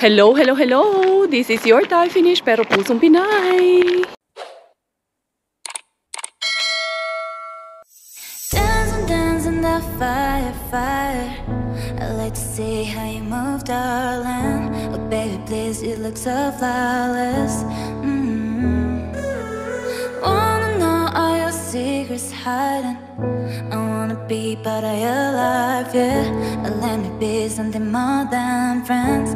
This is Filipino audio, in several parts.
Hello, hello, hello! This is your Thai finish pero pusong Pinay! Dance and the fire, fire. I like to see how you move, darling. Oh, baby, please, you look so flawless. Mm. Wanna know all your secrets hiding. I wanna be part of your life, yeah. Let me be something more than friends.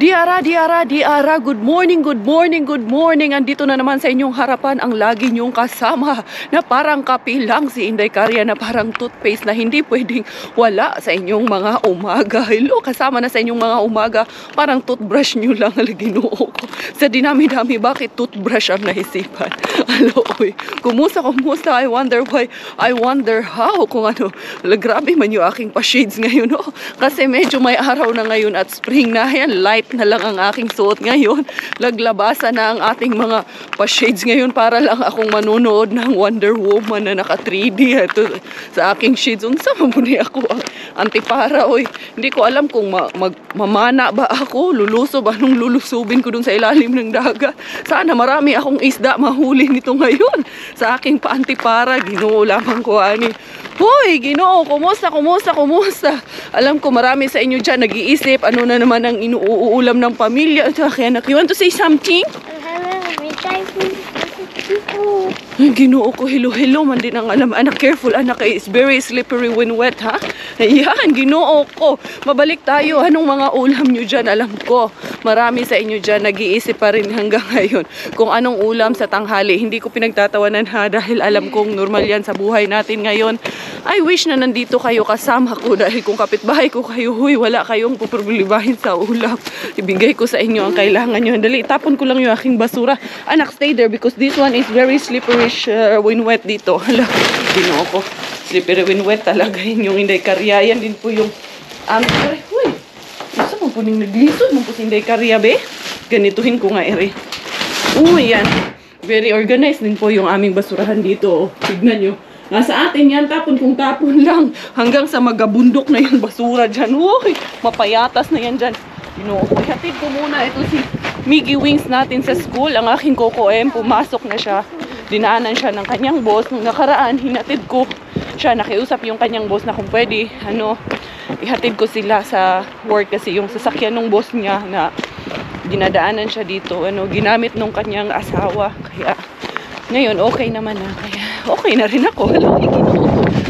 Diara, Diara, Diara, good morning, good morning, good morning. Andito na naman sa inyong harapan ang lagi niyong kasama na parang kapilang si Inday Karya na parang toothpaste na hindi pwedeng wala sa inyong mga umaga. Hello, kasama na sa inyong mga umaga. Parang toothbrush niyo lang ang ginoo ko. Sa dinami-dami, bakit toothbrush ang naisipan? Hello, oy. Kumusta, kumusta? I wonder why, I wonder how. Kung ano, grabe man yung aking pa-shades ngayon, no? Kasi medyo may araw na ngayon at spring na yan. Light na lang ang aking suot ngayon. Laglabasa na ang ating mga pa-shades ngayon para lang akong manonood ng Wonder Woman na naka 3D ito sa aking shades. Unsa man muni ako ang antipara oy. Hindi ko alam kung ma- mag- mamana ba ako, lulusob anong lulusubin ko dun sa ilalim ng dagat. Sana marami akong isda mahuli nito ngayon sa aking paantipara. Ginoo lamang ko ani. Hoy, Ginoo, kumusta, kumusta, kumusta? Alam ko marami sa inyo dyan nag-iisip ano na naman ang inuulam ng pamilya. Kaya nak, you want to say something? Ginoo ko, hello, hello, man din ang alam. Anak, careful, anak, eh, it's very slippery when wet, ha? Ayan, ginoo ko. Mabalik tayo, anong mga ulam nyo dyan? Alam ko, marami sa inyo dyan, nag-iisip pa rin hanggang ngayon kung anong ulam sa tanghali. Hindi ko pinagtatawanan, ha? Dahil alam kong normal yan sa buhay natin ngayon. I wish na nandito kayo kasama ko dahil kung kapitbahay ko kayo, huy, wala kayong puproblemahin sa ulam. Ibigay ko sa inyo ang kailangan nyo. Dali, tapon ko lang yung aking basura. Anak, stay there because this one is very slippery uh, when wet dito. Hala, ginoo ko. Slippery when wet talaga yun yung hindi karya. Yan din po yung aming um, Huy, gusto mo po ning naglisod mo po si hindi karya, be? Ganituhin ko nga, ere. Uy, yan. Very organized din po yung aming basurahan dito. Tignan nyo. Nasa atin yan, tapon kung tapon lang. Hanggang sa magabundok na yung basura dyan. Uy, mapayatas na yan dyan. Ginoo ko. Hatid ko muna ito si Miggy Wings natin sa school. Ang aking Coco M, pumasok na siya. Dinaanan siya ng kanyang boss. Nung nakaraan, hinatid ko siya. Nakiusap yung kanyang boss na kung pwede, ano, ihatid ko sila sa work kasi yung sasakyan ng boss niya na dinadaanan siya dito, ano, ginamit nung kanyang asawa. Kaya, ngayon, okay naman na. Kaya, okay na rin ako. Ikinoo ko.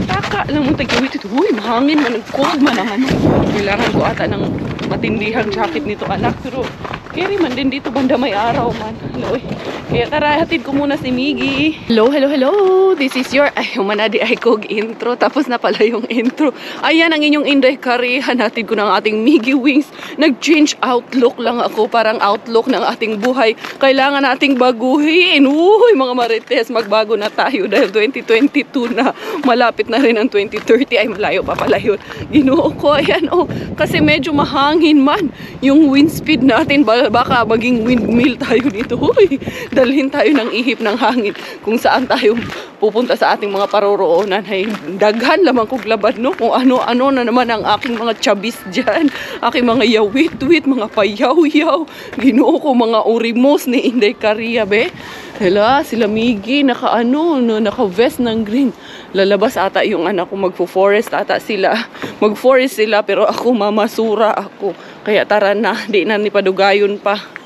Taka lang mo tagawit ito. Uy, mahangin man, cold man ano. Kailangan ko ata ng matindihang jacket nito, anak. Pero, carry man din dito banda may araw man. Hello, eh. Kaya tara, hatid ko muna si Miggy. Hello, hello, hello. This is your, ay, humanadi ay kog intro. Tapos na pala yung intro. Ayan ang inyong Inday Curry. Hanatid ko ng ating Miggy Wings. Nag-change outlook lang ako. Parang outlook ng ating buhay. Kailangan nating baguhin. Uy, mga marites, magbago na tayo dahil 2022 na. Malapit na rin ang 2030. Ay, malayo pa pala yun. Ginoo ko, ayan, oh. Kasi medyo mahangin man yung wind speed natin. Ba- Baka maging windmill tayo dito. Uy, dalhin tayo ng ihip ng hangin kung saan tayo pupunta sa ating mga paroroonan. Ay, daghan lamang kong labad, no? Kung ano-ano na naman ang aking mga chabis dyan. Aking mga yawit-wit, mga payaw-yaw. Ginoo ko mga urimos ni Inday Karia, be. Hala, sila Miggy, naka ano, no, naka vest ng green. Lalabas ata yung anak ko, magfo-forest ata sila. Mag-forest sila, pero ako mamasura ako. Kaya tara na, di na ni padugayon pa.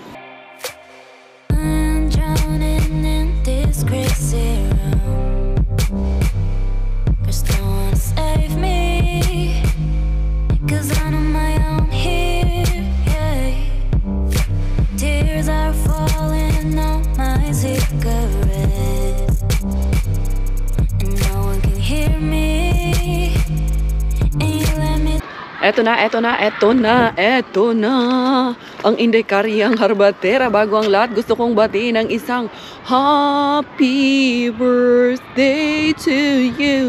Eto na, eto na, eto na, eto na. Ang Inday Harbatera. Bago ang lahat, gusto kong batiin ng isang Happy birthday to you.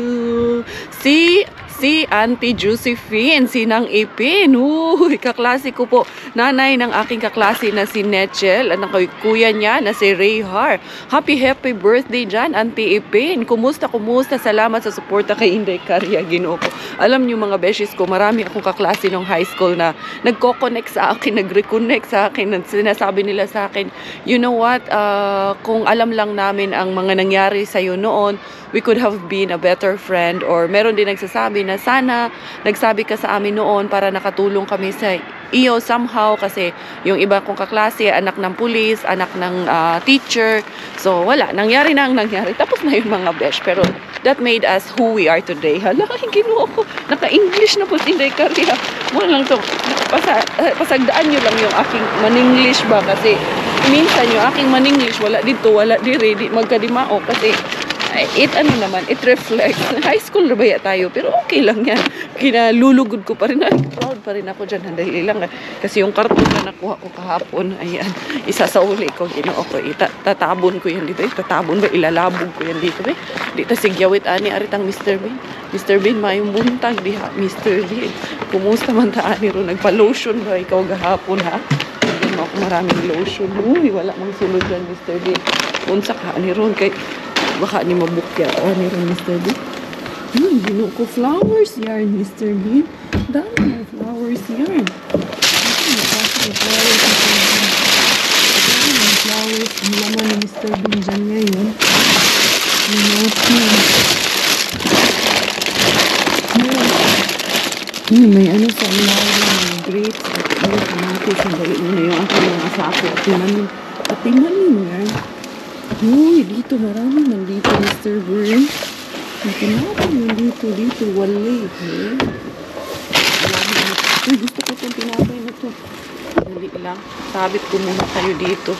Si si Auntie Josephine, si Nang Ipin. Uy, kaklase ko po. Nanay ng aking kaklase na si Netchel, at ang kuya niya na si Rayhar. Happy, happy birthday dyan, Auntie Ipin. Kumusta, kumusta? Salamat sa suporta kay Inday Karya, ginoo. Alam niyo mga beshes ko, marami akong kaklase nung high school na nagko-connect sa akin, nag-reconnect sa akin, at sinasabi nila sa akin, you know what, uh, kung alam lang namin ang mga nangyari sa'yo noon, we could have been a better friend or meron din nagsasabi na sana nagsabi ka sa amin noon para nakatulong kami sa iyo somehow kasi yung iba kong kaklase anak ng pulis, anak ng ah, teacher. So wala, nangyari na ang nangyari. Tapos na yung mga besh pero that made us who we are today. Hala, ginuo ko. Naka-English na po si Inday Karya. Mo lang to. Pasa, eh, pasagdaan nyo lang yung aking maninglish ba kasi minsan yung aking maninglish wala dito, wala dire, di magkadimao kasi it ano naman, it reflects. High school na baya tayo, pero okay lang yan. Kinalulugod ko pa rin. Ay, proud pa rin ako dyan. Dahil lang. eh. Kasi yung karton na nakuha ko kahapon, ayan, isa sa uli ko, ginoo ko. Ita, tatabon ko yan dito. Eh. Tatabon ba? Ilalabog ko yan dito. Eh. Dito sigyawit ani, aritang Mr. Bean. Mr. Bean, mayong buntag diha. Mr. Bean, kumusta man ta ani ro? Nagpa-lotion ba ikaw gahapon ha? Bigyan mo maraming lotion. Uy, wala mang sulod dyan, Mr. Bean. Unsa ka ani ron kay baka ni mabukya ani ron, Mr. Bean. Hmm, gino ko flowers yarn, Mr. Bean. Dami ng flowers yarn. Ito, nakasa ng flowers, Mr. Bean. Dami ng flowers. Ang laman ni Mr. Bean dyan ngayon. Yung Hmm, may ano sa ilalim, may grapes, at ano, kamatis, sandali muna yung aking mga sako at tinanim. At tinanim yan. Uy, dito marami nandito, Mr. Byrne. May tinapay nandito, dito, wali. Eh. Na- Uy, gusto ko itong tinapay na to. Dali lang. Sabit ko muna kayo dito.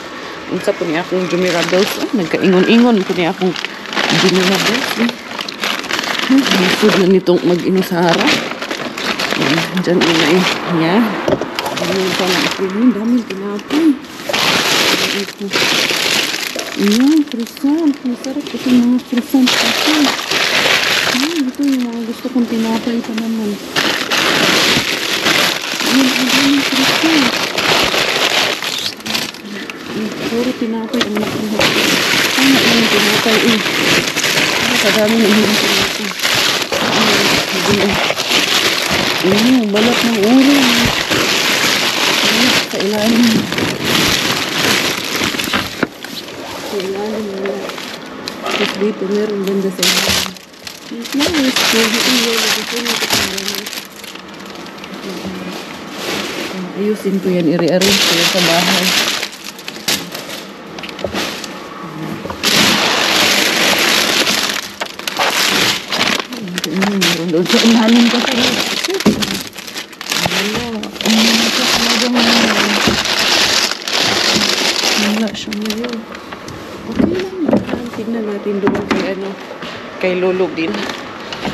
Unsa po niya akong Jumirables. Ah, nagkaingon-ingon po niya akong Jumirables. Eh. Hmm, Lisod na nitong mag-inusara. Yan, Diyan una eh. Yan. Ganyan pa na ako. Ang daming tinapay. Ito. Ayan, croissant. Masarap ito mga croissant kasi. Ayan, ito yung mga gusto kong tinapay pa naman. Ayan, ang daming croissant. Ayan, Puro tinapay ang nakuha. Ano yung tinapay eh. Ano kadami na yung tinapay. Ayan, ayan. Ano, balat ng ulo. Balat sa ilalim. Nila. Tapos dito meron ganda sa ilalim. Yung flowers ko, dito yun. Gusto nyo ito pang gano'n. Ayusin ko yan, i-rearrange ko yan sa bahay. Meron doon sa ilalim ko sa Wala. Ano ito talaga ngayon? Wala siya ngayon. Okay lang naman. Tignan natin doon kay ano, Lolo din.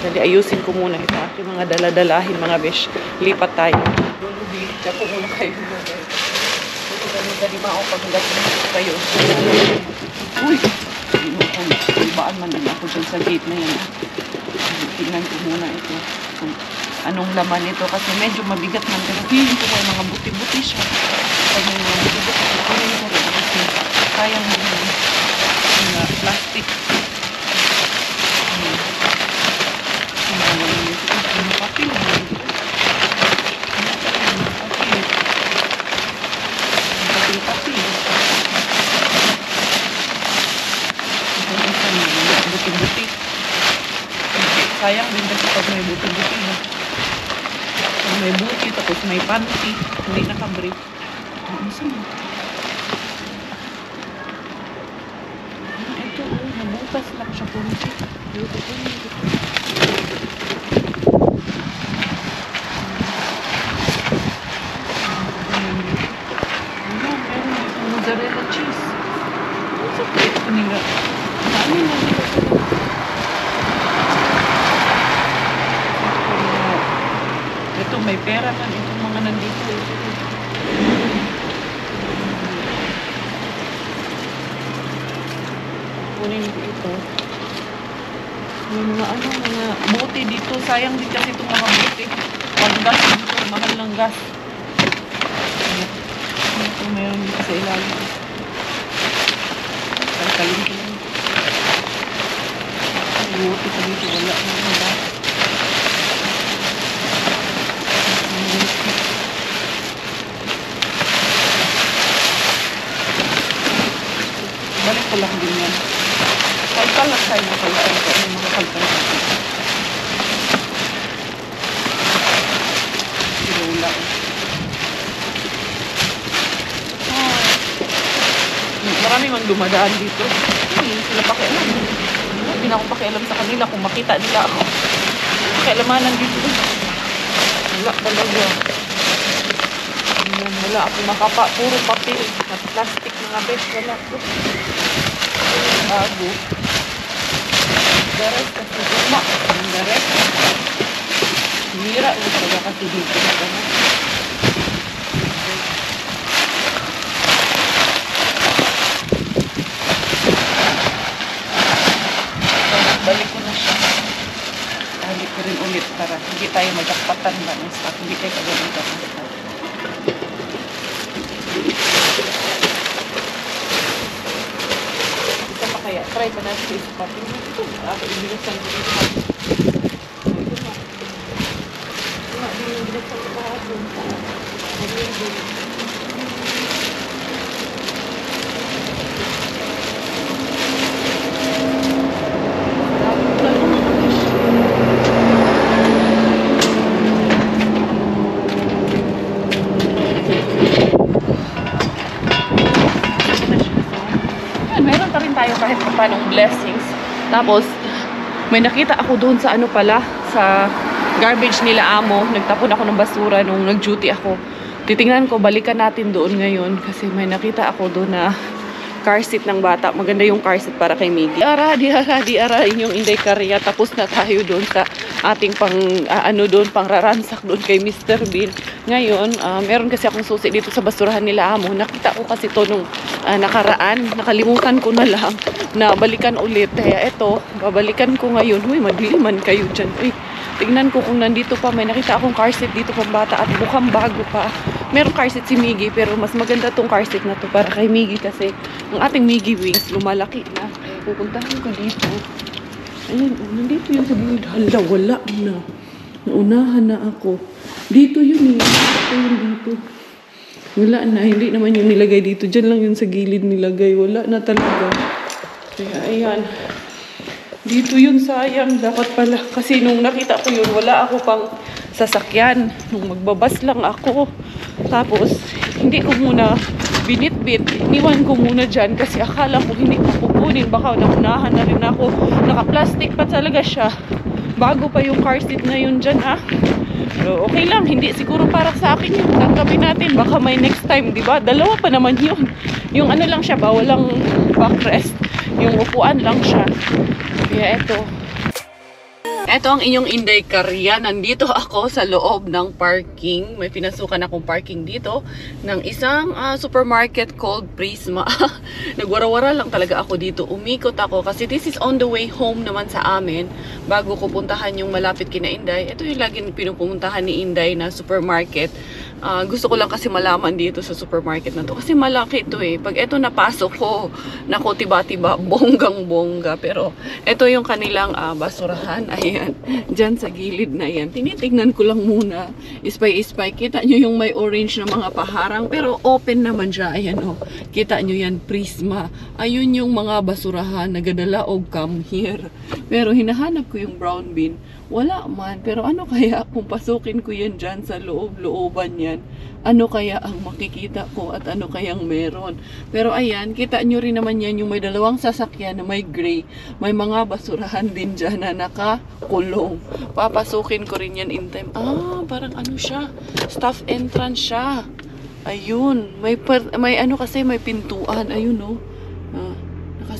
Dali, ayusin ko muna ito. Aking mga daladalahin, mga besh. Lipat tayo. Diyan po muna kayo. Dali ba ako pag hanggat kayo. Uy! Ibaan man din ako dyan sa gate na yan. Tingnan ko muna ito. Anong laman ito kasi medyo mabigat man pero feeling ko may mga buti-buti siya pag may mga buti-buti feeling ko rin kasi sayang mo yung plastic buti-buti. Sayang din kasi pag may buti-buti na. Pag may buti, tapos may panty, hindi nakabrief. Ano saan? Ah, ito, oh, nabutas lang siya po. Beautiful. Ayan, раз. Marami mang dumadaan dito. Hindi sila pakialam. Hindi na ako pakialam sa kanila kung makita nila ako. Pakialamanan dito. Wala talaga. Ayan, wala ako makapa. Puro papel at plastic mga bes. Wala ko. Bago. Dares kasi luma. Ang dares. Mira. Wala kasi dito na gano'n. balik ko na siya. Balik ko rin ulit para hindi tayo magkapatan ba ng stock. Hindi tayo ng stock. Isa pa kaya, try pa natin sa isa pa. Ito, ako ibinusan ko dito. Ito na. Ito na, yung binuksan ko kahapon. Ito. Yan, meron pa rin tayo kahit paanong blessings. Tapos, may nakita ako doon sa ano pala, sa garbage nila amo. Nagtapon ako ng basura nung nag-duty ako. Titingnan ko, balikan natin doon ngayon kasi may nakita ako doon na car seat ng bata. Maganda yung car seat para kay Miggy. Ara, di ara, di ara, inyong Inday Karya. Tapos na tayo doon sa ating pang, ah, ano doon, pang raransak doon kay Mr. Bean. Ngayon, ah, meron kasi akong susi dito sa basurahan nila amo. Nakita ko kasi to nung ah, nakaraan. Nakalimutan ko na lang na balikan ulit. Kaya eto, babalikan ko ngayon. Uy, madiliman kayo dyan. Uy, tignan ko kung nandito pa. May nakita akong car seat dito pang bata at mukhang bago pa. Meron car seat si Miggy pero mas maganda tong car seat na to para kay Miggy kasi ang ating Miggy wings lumalaki na. Pupuntahan ko dito. Ayun, oh, nandito yung sa gilid. Hala, wala na. Naunahan na ako. Dito yun eh. Ito yun dito. Wala na. Hindi naman yung nilagay dito. Diyan lang yun sa gilid nilagay. Wala na talaga. Kaya ayan. Dito yun sayang. Dapat pala. Kasi nung nakita ko yun, wala ako pang sasakyan. Nung magbabas lang ako. Tapos, hindi ko muna binitbit. Iniwan ko muna dyan kasi akala ko hindi ko kukunin. Baka naunahan na rin ako. Naka-plastic pa talaga siya. Bago pa yung car seat na yun dyan ha. Pero okay lang, hindi siguro para sa akin yun. Tanggapin natin, baka may next time, di ba? Dalawa pa naman yun. Yung ano lang siya ba, walang backrest. Yung upuan lang siya. Kaya eto. Eto ang inyong Inday Karya. Nandito ako sa loob ng parking. May pinasukan akong parking dito ng isang ah, supermarket called Prisma. Nagwarawara lang talaga ako dito. Umikot ako kasi this is on the way home naman sa amin bago ko puntahan yung malapit kina Inday. Ito yung lagi pinupuntahan ni Inday na supermarket. Ah, gusto ko lang kasi malaman dito sa supermarket na to. Kasi malaki to eh. Pag ito napasok ko, nako tiba-tiba, bonggang-bongga. Pero ito yung kanilang ah, basurahan. Ayan. Diyan sa gilid na yan. Tinitignan ko lang muna. Ispay-ispay. Kita nyo yung may orange na mga paharang. Pero open naman siya. Ayan oh. Kita nyo yan. Prisma. Ayun yung mga basurahan. Nagadala og come here. Pero hinahanap ko yung brown bin. Wala man. Pero ano kaya kung pasukin ko yan dyan sa loob-looban yan? Ano kaya ang makikita ko at ano kayang meron? Pero ayan, kita nyo rin naman yan yung may dalawang sasakyan na may gray. May mga basurahan din dyan na nakakulong. Papasukin ko rin yan in time. Ah, parang ano siya? Staff entrance siya. Ayun. May, per- may ano kasi, may pintuan. Ayun oh.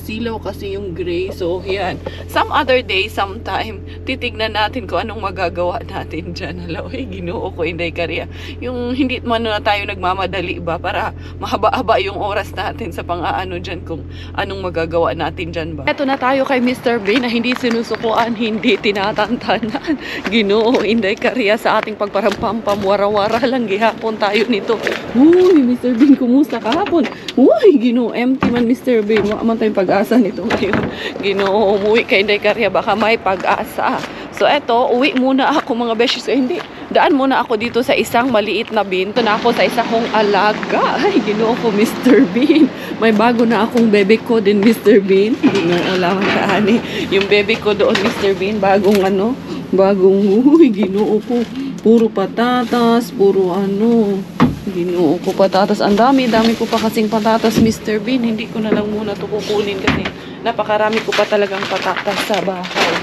Masilaw kasi yung gray. So, yan. Some other day, sometime, titignan natin kung anong magagawa natin dyan. Hala, uy, ginoo ko, Inday Karya. Yung hindi man na tayo nagmamadali ba para mahaba-haba yung oras natin sa pang-aano dyan kung anong magagawa natin dyan ba. Eto na tayo kay Mr. B na hindi sinusukuan, hindi tinatantanan. Ginoo, Inday Karya sa ating pagparampampam, wara-wara lang gihapon tayo nito. Uy, Mr. Bean, kumusta kahapon? Uy, ginoo, empty man Mr. Bean. Wala man tayong pag-asa nito ngayon. Ginoo, umuwi kay Inday Karya, baka may pag-asa. So eto, uwi muna ako mga beshi. So hindi, daan muna ako dito sa isang maliit na bin. Ito na ako sa isa kong alaga. Ay, ginoo ko Mr. Bean. May bago na akong bebe ko din Mr. Bean. Hindi nga alam ka, ani. Yung bebe ko doon Mr. Bean, bagong ano, bagong, uy, ginoo ko. Puro patatas, puro ano, Ginoo ko patatas. Ang dami, dami ko pa kasing patatas, Mr. Bean. Hindi ko na lang muna to kukunin kasi napakarami ko pa talagang patatas sa bahay.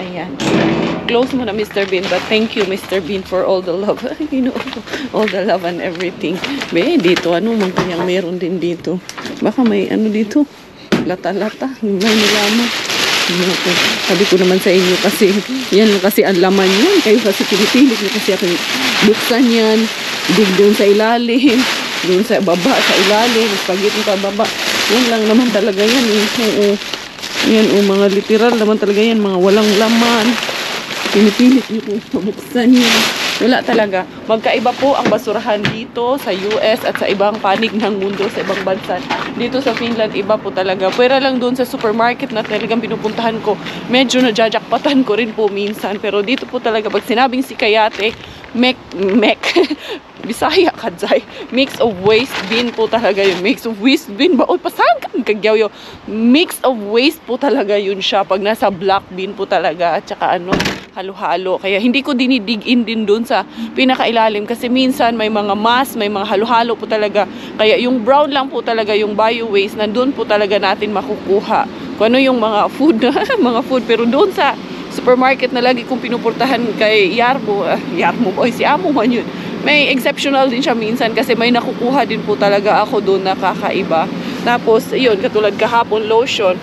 Ayan. Close mo na, Mr. Bean. But thank you, Mr. Bean, for all the love. Ginoo ko. All the love and everything. Be, dito, ano man kayang meron din dito. Baka may ano dito. Lata-lata. May nilaman. Sabi ko naman sa inyo kasi yan kasi ang laman yan. Kayo kasi pinipilit niyo kasi ako buksan yan. Dig doon sa ilalim. Doon sa baba, sa ilalim. Spaghetti pa baba. Yan lang naman talaga yan. Eh. Oo. Yan, oh, mga literal naman talaga yan. Mga walang laman. Pinipilit niyo kung mabuksan yan. Wala talaga. Magkaiba po ang basurahan dito sa US at sa ibang panig ng mundo, sa ibang bansa. Dito sa Finland, iba po talaga. Pwera lang doon sa supermarket na talagang pinupuntahan ko, medyo najajakpatan ko rin po minsan. Pero dito po talaga, pag sinabing si Kayate, mek, mek, Bisaya ka, Jai. Mix of waste bin po talaga yun. Mix of waste bin ba? Uy, pasang kang kagyaw yun. Mix of waste po talaga yun siya. Pag nasa black bin po talaga. At saka ano, halo-halo. Kaya hindi ko dinidig in din dun sa pinakailalim. Kasi minsan may mga mass, may mga halo-halo po talaga. Kaya yung brown lang po talaga, yung bio waste, nandun po talaga natin makukuha. Kung ano yung mga food, mga food. Pero doon sa supermarket na lagi kong pinuportahan kay Yarmo, uh, Yarmo boy, si Amo man yun. May exceptional din siya minsan kasi may nakukuha din po talaga ako doon na kakaiba. Tapos, yun, katulad kahapon, lotion.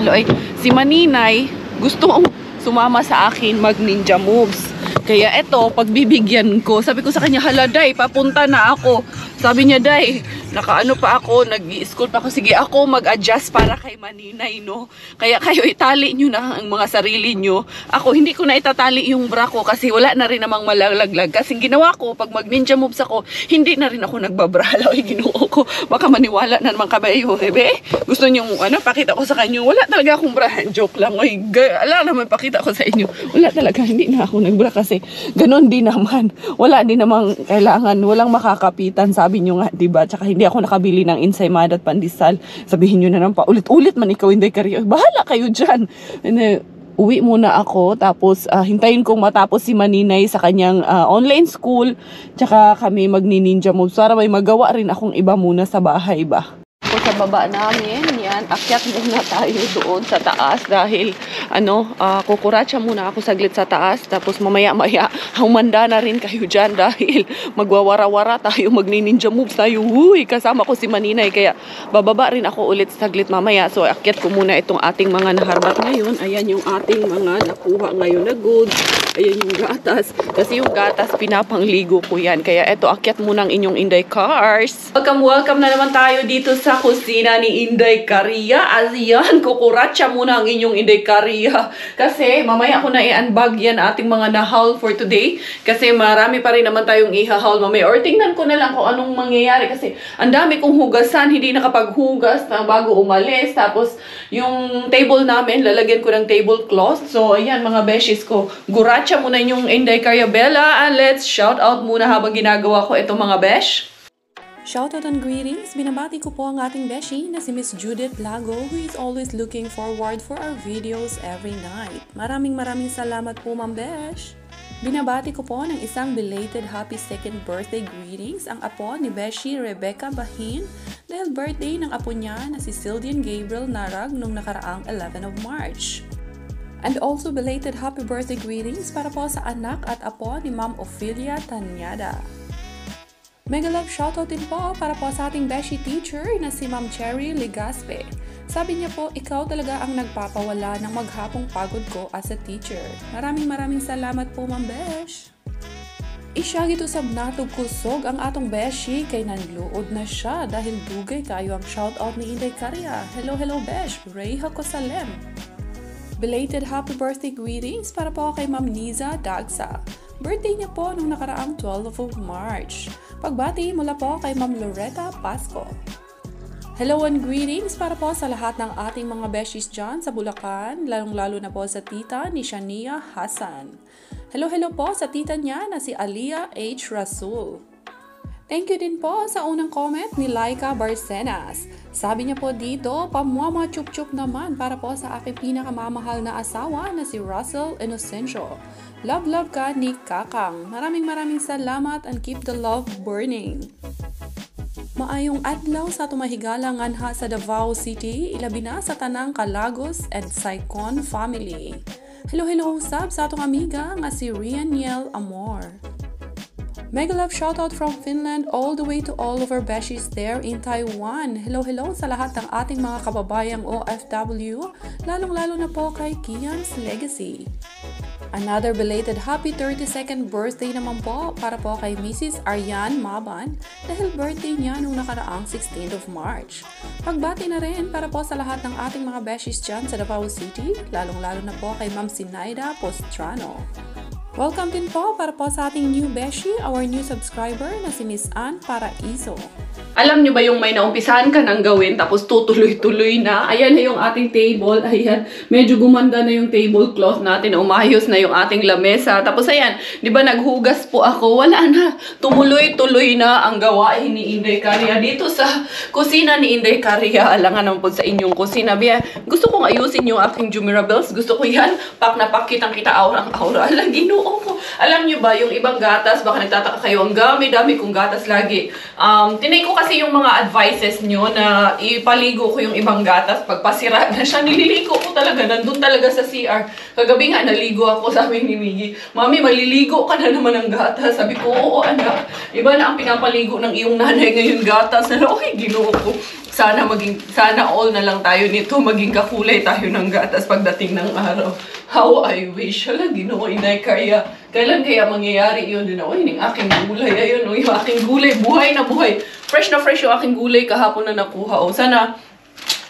Loy, si Maninay, gusto sumama sa akin mag ninja moves. Kaya eto, pagbibigyan ko, sabi ko sa kanya, hala day, papunta na ako. Sabi niya, day, nakaano pa ako, nag-school pa ako. Sige, ako mag-adjust para kay Maninay, no? Kaya kayo, itali nyo na ang mga sarili nyo. Ako, hindi ko na itatali yung bra ko kasi wala na rin namang malalaglag. Kasi ginawa ko, pag mag-ninja moves ako, hindi na rin ako nagbabra. Hala, ginuo ko. Baka maniwala na naman kabayo. Ebe, gusto nyo, ano, pakita ko sa kanyo. Wala talaga akong bra. Joke lang. Oy, ala naman pakita ko sa inyo. Wala talaga, hindi na ako nagbra kasi ganon din naman. Wala din namang kailangan, walang makakapitan, sabi nyo nga, diba? Tsaka hindi ako nakabili ng insaymada at pandesal. Sabihin nyo na naman pa, ulit-ulit man ikaw, hindi karyo. Bahala kayo dyan. And, uh, uwi muna ako tapos ah, hintayin kong matapos si Maninay sa kanyang ah, online school tsaka kami magni-ninja moves para may magawa rin akong iba muna sa bahay ba ako sa baba namin yan akyat muna tayo doon sa taas dahil ano ah, kukuratsa muna ako saglit sa taas. Tapos mamaya maya humanda na rin kayo dyan dahil magwawara-wara tayo magni-ninja moves tayo. Huy kasama ko si Maninay kaya bababa rin ako ulit saglit mamaya. So akyat ko muna itong ating mga naharbat ngayon. Ayan yung ating mga nakuha ngayon na goods. Ayan yung gatas. Kasi yung gatas pinapangligo ko yan. Kaya eto akyat muna ang inyong Inday Cars. Welcome welcome na naman tayo dito sa kusina ni Inday Karia as yan kukuratsa muna ang inyong Inday Karia kasi mamaya ko na i-unbag yan ating mga na-haul for today. Kasi marami pa rin naman tayong i-haul mamaya. Or tingnan ko na lang kung anong mangyayari. Kasi ang dami kong hugasan hindi nakapaghugas na bago umalis. Tapos yung table namin lalagyan ko ng tablecloth. So ayan mga beshies ko. Guratsa muna yung Inday Karia Bella. And let's shout out muna habang ginagawa ko itong mga besh Shoutout and greetings! Binabati ko po ang ating beshi na si Miss Judith Lago who is always looking forward for our videos every night. Maraming maraming salamat po, Ma'am Besh! Binabati ko po ng isang belated happy second birthday greetings ang apo ni Beshi Rebecca Bahin dahil birthday ng apo niya na si Sildian Gabriel Narag nung nakaraang 11 of March. And also belated happy birthday greetings para po sa anak at apo ni Ma'am Ophelia Tanyada. Mega love shoutout din po para po sa ating Beshi teacher na si Ma'am Cherry Ligaspe. Sabi niya po, ikaw talaga ang nagpapawala ng maghapong pagod ko as a teacher. Maraming maraming salamat po, Ma'am Besh. Isya gito sa natog kusog ang atong beshi kay nanluod na siya dahil dugay kayo ang shoutout ni Inday Karya. Hello, hello besh! Ray Hakosalem. Belated happy birthday greetings para po kay Ma'am Niza Dagsa. Birthday niya po nung nakaraang 12 of March. Pagbati mula po kay Ma'am Loretta Pasco. Hello and greetings para po sa lahat ng ating mga beshies dyan sa Bulacan, lalong-lalo na po sa tita ni Shania Hassan. Hello, hello po sa tita niya na si Alia H. Rasul. Thank you din po sa unang comment ni Laika Barcenas. Sabi niya po dito, pamuama chup-chup naman para po sa aking pinakamamahal na asawa na si Russell Inocencio. Love love ka ni Kakang. Maraming maraming salamat and keep the love burning. Maayong adlaw sa tumahigalangan ha sa Davao City, ilabi na sa tanang Kalagos and Saicon family. Hello, hello, sab sa atong amiga nga si Rian Yel Amor. Mega love shoutout from Finland all the way to all of our beshies there in Taiwan. Hello, hello sa lahat ng ating mga kababayang OFW, lalong-lalo na po kay Kian's Legacy. Another belated happy 32nd birthday naman po para po kay Mrs. Aryan Maban dahil birthday niya nung nakaraang 16th of March. Pagbati na rin para po sa lahat ng ating mga beshies dyan sa Davao City, lalong-lalo na po kay Ma'am Sinaida Postrano. Welcome din po para po sa ating new beshi, our new subscriber na si Miss Ann Paraiso. Alam nyo ba yung may naumpisahan ka nang gawin tapos tutuloy-tuloy na? Ayan na yung ating table. Ayan. Medyo gumanda na yung tablecloth natin. Umayos na yung ating lamesa. Tapos ayan, di ba naghugas po ako? Wala na. Tumuloy-tuloy na ang gawain ni Inday Karia. Dito sa kusina ni Inday Karia. Alangan naman po sa inyong kusina. Biya, gusto kong ayusin yung aking Jumirables. Gusto ko yan. Pak na pak kitang kita aurang-aura. Alang ginoo ko. Alam nyo ba, yung ibang gatas, baka nagtataka kayo, ang dami-dami kong gatas lagi. Um, tinay ko kasi yung mga advices nyo na ipaligo ko yung ibang gatas. Pagpasira na siya, nililigo ko talaga. Nandun talaga sa CR. Kagabi nga, naligo ako, sabi ni Miggy. Mami, maliligo ka na naman ng gatas. Sabi ko, oo anak. Iba na ang pinapaligo ng iyong nanay ngayon gatas. Na, okay, ginoo ko. Sana maging, sana all na lang tayo nito. Maging kakulay tayo ng gatas pagdating ng araw. How I wish. Hala, ginoo, inay kaya. Kailan kaya mangyayari yun? Din ako, yung aking gulay. Ayun, oh, yung aking gulay. Buhay na buhay. Fresh na fresh yung aking gulay kahapon na nakuha. O, sana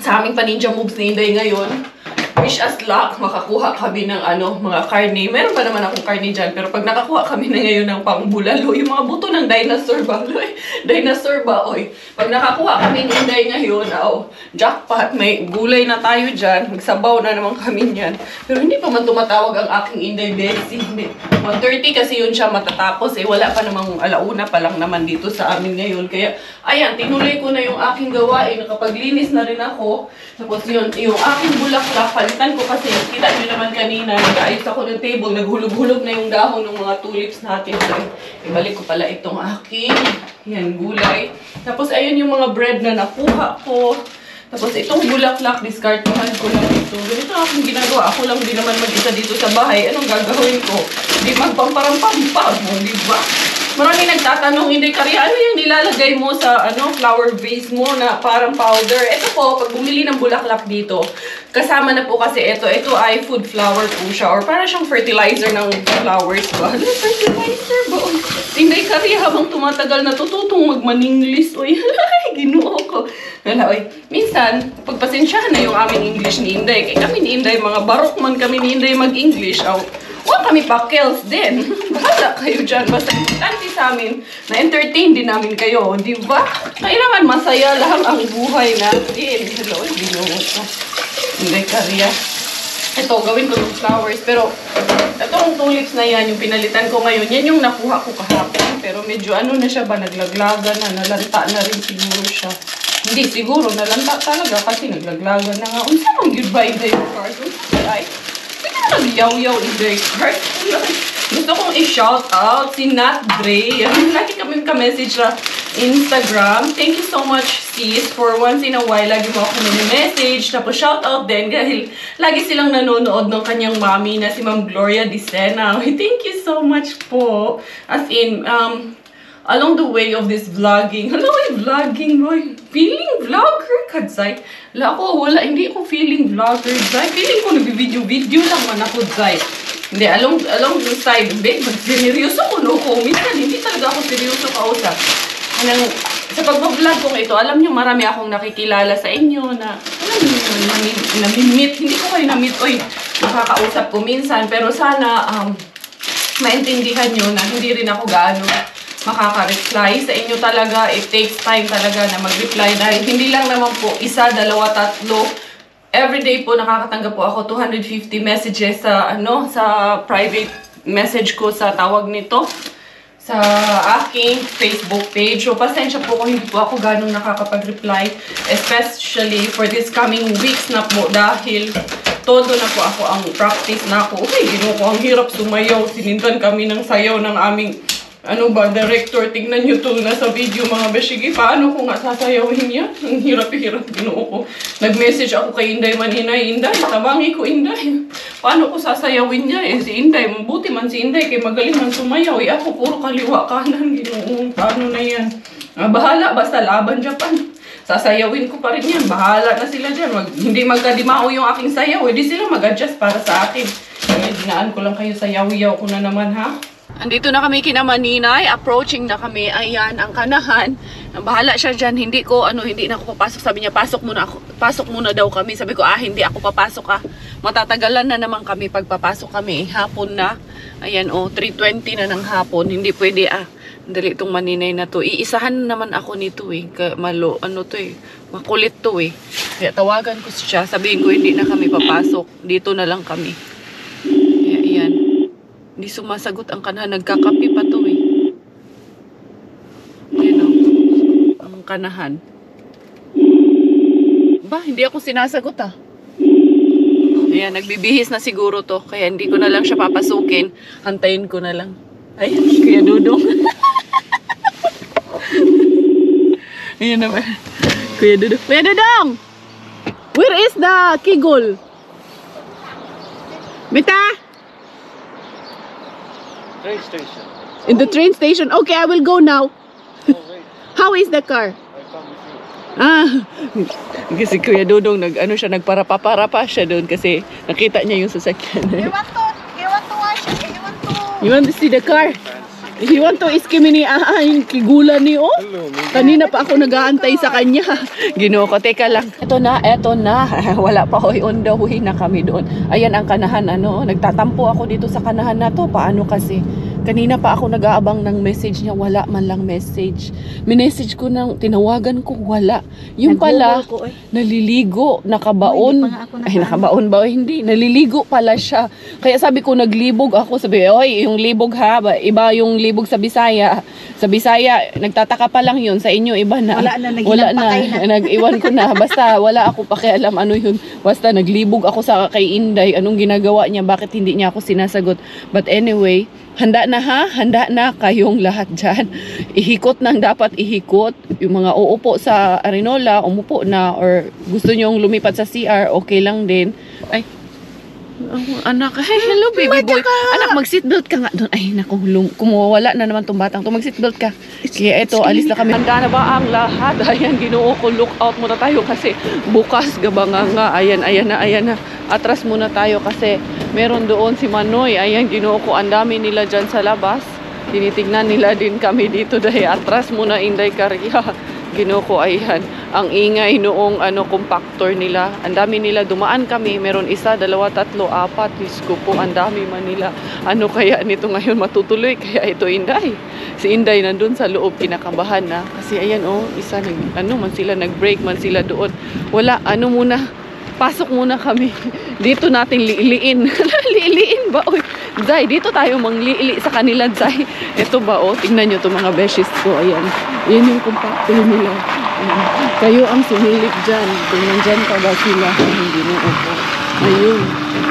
sa aming paninja moves ni Inday ngayon, wish us luck, makakuha kami ng ano, mga karne. Meron pa naman akong karne dyan, pero pag nakakuha kami na ngayon ng pangbulalo, yung mga buto ng dinosaur ba? Loy? dinosaur ba? Oy. Pag nakakuha kami ni Inday ngayon, oh, jackpot, may gulay na tayo dyan. Magsabaw na naman kami niyan. Pero hindi pa man tumatawag ang aking Inday. Hindi. 1.30 kasi yun siya matatapos. Eh, wala pa namang alauna pa lang naman dito sa amin ngayon. Kaya, ayan, tinuloy ko na yung aking gawain. Nakapaglinis na rin ako. Tapos yun, yung aking bulaklak, palitan ko kasi, kita nyo naman kanina, nag-ayos ako ng table, naghulog-hulog na yung dahon ng mga tulips natin. So, ibalik ko pala itong aking, yan, gulay. Tapos, ayun yung mga bread na nakuha ko. Tapos, itong bulaklak, discartuhan ko lang ito. Ganito ang aking ginagawa. Ako lang din naman mag-isa dito sa bahay. Anong gagawin ko? Di magpamparampampag mo, di ba? Marami nagtatanong, hindi kariya, ano yung nilalagay mo sa ano flower vase mo na parang powder? Ito po, pag bumili ng bulaklak dito, kasama na po kasi ito. Ito ay food flower po siya. Or parang siyang fertilizer ng flowers ba? Ano fertilizer ba? Hindi kariya habang tumatagal natututong magmaninglis. Uy, ginoo ko. Wala, oy. Minsan, pagpasensyahan na yung aming English ni Inday. Kaya kami ni Inday, mga barok man kami ni Inday mag-English. Aw, Huwag kami pa-kills din. Bahala kayo dyan. Basta importante sa amin, na-entertain din namin kayo. Di ba? Kailangan masaya lang ang buhay natin. Hello, ginoo ko. Hindi, Karya. Ito, gawin ko ng flowers. Pero, itong tulips na yan, yung pinalitan ko ngayon, yan yung nakuha ko kahapon. Pero medyo ano na siya ba, naglaglaga na, nalanta na rin siguro siya. Hindi, siguro, nalanta talaga kasi naglaglaga na nga. Unsa man yun ba yung card? Unsa ay? Sige na nag-yaw-yaw in the card. Gusto kong i-shout out si Nat Dre. Lagi kami ka-message sa Instagram. Thank you so much, sis, for once in a while, lagi mo ako message Tapos shout out din dahil lagi silang nanonood ng kanyang mami na si Ma'am Gloria Dicena. Thank you so much po. As in, um, along the way of this vlogging, hello, vlogging, Roy. Feeling vlogger ka ka, Zay. Wala ko, wala, hindi ko feeling vlogger, Zay. Feeling ko nag-video-video lang man ako, Zay. Hindi, along, along the side, babe, seryoso ko, no. Minsan, hindi talaga ako seryoso kausap. Anong, sa pagbablog kong ito, alam nyo, marami akong nakikilala sa inyo na, alam nyo, nami- nami-meet. Hindi ko kayo na-meet, oy, nakakausap ko minsan. Pero sana, um, maintindihan nyo na hindi rin ako gaano makaka-reply. Sa inyo talaga, it takes time talaga na mag-reply dahil hindi lang naman po isa, dalawa, tatlo. Everyday po nakakatanggap po ako 250 messages sa ano sa private message ko sa tawag nito sa aking Facebook page. So, pasensya po kung hindi po ako ganong nakakapag-reply. Especially for this coming weeks na po dahil todo na po ako ang practice na ako. Uy, gino ko, ang hirap sumayaw. Sinindan kami ng sayaw ng aming ano ba, director, tignan nyo to nasa video mga beshigi. Paano ko nga sasayawin yan? Ang hirap-hirap ginoo ko. Nag-message ako kay Inday Maninay, Inday, tabangi ko Inday. Paano ko sasayawin niya? Eh, si Inday, mabuti man si Inday, kay magaling man sumayaw. Eh, ako puro kaliwa kanan, ginoo. Paano na yan? Ah, bahala, basta laban Japan. Sasayawin ko pa rin yan. Bahala na sila dyan. Mag, hindi magkadimao yung aking sayaw. Hindi sila mag-adjust para sa akin. Kaya dinaan ko lang kayo sa yaw-yaw ko na naman, ha? Andito na kami kina Maninay, approaching na kami. Ayan, ang kanahan. Bahala siya dyan. Hindi ko, ano, hindi na ako papasok. Sabi niya, pasok muna ako. Pasok muna daw kami. Sabi ko, ah, hindi ako papasok ah. Matatagalan na naman kami pagpapasok kami. Hapon na. Ayan, oh, 3.20 na ng hapon. Hindi pwede ah. Dali itong maninay na to. Iisahan naman ako nito eh. Malo, ano to eh. Makulit to eh. Kaya tawagan ko siya. Sabihin ko, hindi na kami papasok. Dito na lang kami. Kaya. Hindi sumasagot ang kanahan. Nagkakapi pa to eh. Ayan o. Ang kanahan. Ba, hindi ako sinasagot ah. Ayan, nagbibihis na siguro to. Kaya hindi ko na lang siya papasukin. Hantayin ko na lang. Ay, Kuya Dudong. Ayan na ba? Kuya Dudong. Kuya Dudong! Where is the kigol? Mita? Train station. In the train station. Okay, I will go now. Oh. How is the car? I come with you. Ah, kasi Kuya Dudong nag ano siya nagparapa-para pa siya doon kasi nakita niya yung sasakyan. You want to, you want to watch it? You want to... you want to see the car? You want to iskimi ni ah, yung kigulan ni oh. Me. Kanina pa ako nag-aantay sa kanya. Ginoo ko, teka lang. Ito na, eto na. Wala pa hoy on the way na kami doon. Ayan ang kanahan ano. Nagtatampo ako dito sa kanahan na to. Paano kasi? Kanina pa ako nag-aabang ng message niya. Wala man lang message. Minessage ko nang tinawagan ko. Wala. Yung pala, ko, eh. naliligo, nakabaon. Ako Ay, nakabaon ba? o Hindi. Naliligo pala siya. Kaya sabi ko, naglibog ako. Sabi, oy, yung libog ha. ba- Iba yung libog sa Bisaya. Sa Bisaya, nagtataka pa lang yun. Sa inyo, iba na. Wala na, Wala na. na. Nag-iwan ko na. Basta, wala ako pakialam ano yun. Basta, naglibog ako sa kay Inday. Anong ginagawa niya? Bakit hindi niya ako sinasagot? But anyway, handa na ha? Handa na kayong lahat dyan. Ihikot nang dapat ihikot. Yung mga uupo sa Arinola, umupo na. Or gusto nyong lumipat sa CR, okay lang din. Ay, Oh, anak, hey, hello baby boy. Anak, mag-seatbelt ka nga doon. Ay, naku, lum- kumawala na naman tong batang to. Mag-seatbelt ka. Kaya eto, alis na kami. Handa na ba ang lahat? Ayan, ginoo ko. Look out muna tayo kasi bukas gabanga nga. Ayan, ayan na, ayan na. Atras muna tayo kasi meron doon si Manoy. Ayan, ginoo ko. Ang dami nila dyan sa labas. Tinitignan nila din kami dito dahil atras muna Inday Karya. Ginoo ko, ayan. Ang ingay noong ano, compactor nila. Ang dami nila. Dumaan kami. Meron isa, dalawa, tatlo, apat. Diyos ko po, ang dami man nila. Ano kaya nito ngayon matutuloy? Kaya ito Inday. Si Inday nandun sa loob, kinakabahan na. Kasi ayan, oh, isa, nag, ano man sila, nag-break man sila doon. Wala, ano muna, pasok muna kami. Dito natin liiliin. liiliin ba? Uy, Zay, dito tayo mangliili sa kanila, Zay. Ito ba, oh, tingnan nyo to mga beshes ko. Ayan. Yan yung compactor nila. Ayan. Kayo ang sumilip dyan. Kung nandyan pa ba sila, hindi na ako. Ayun.